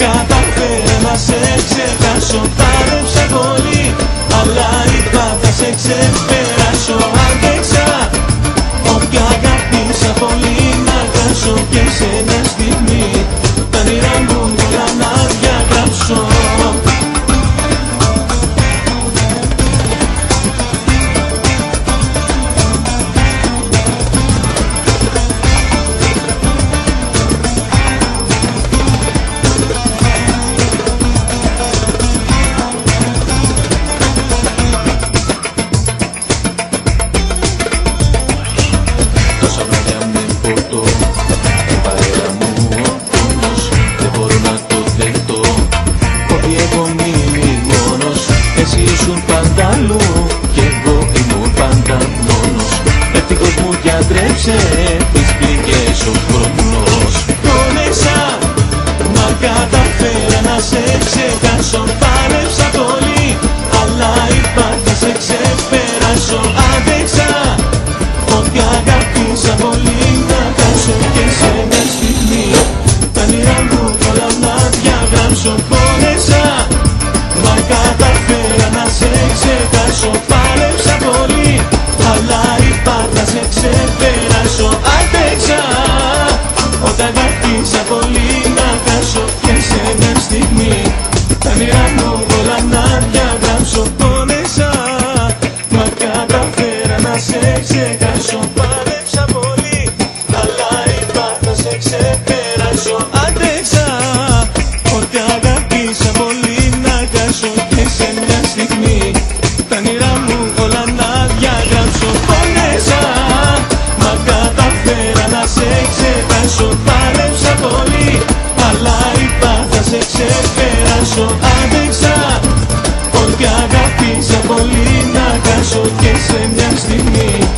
μα καταφέρα να σε ξεχάσω να σε ξεχάσω asking me.